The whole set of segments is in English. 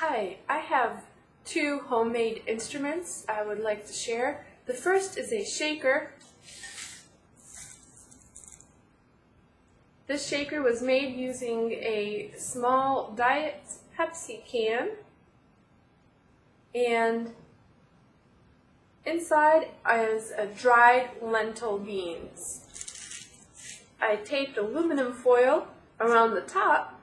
Hi, I have two homemade instruments I would like to share. The first is a shaker. This shaker was made using a small Diet Pepsi can and inside is a dried lentil beans. I taped aluminum foil around the top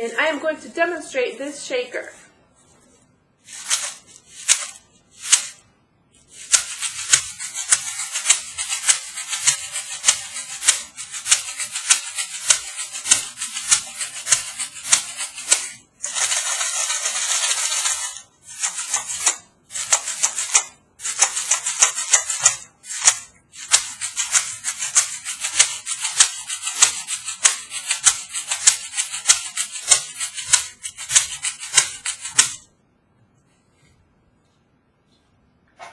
and I am going to demonstrate this shaker.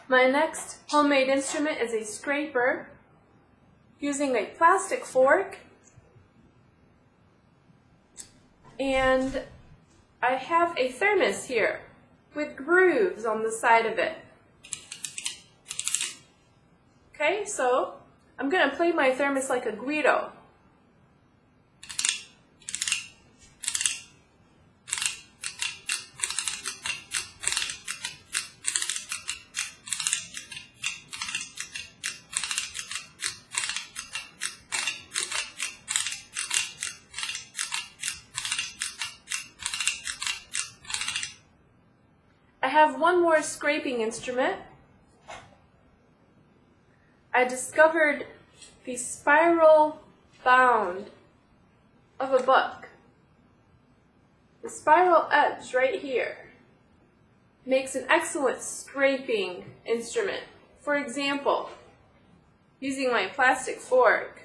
My next homemade instrument is a scraper using a plastic fork and I have a thermos here with grooves on the side of it. Okay, so I'm going to play my thermos like a güiro. Have one more scraping instrument. I discovered the spiral bound of a book. The spiral edge right here makes an excellent scraping instrument. For example, using my plastic fork,